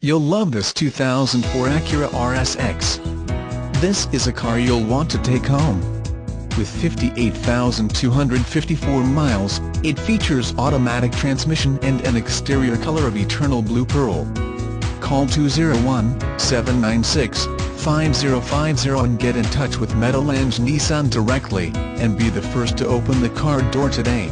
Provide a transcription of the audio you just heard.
You'll love this 2004 Acura RSX. This is a car you'll want to take home. With 58,254 miles, it features automatic transmission and an exterior color of eternal blue pearl. Call 201-796-5050 and get in touch with Meadowlands Nissan directly, and be the first to open the car door today.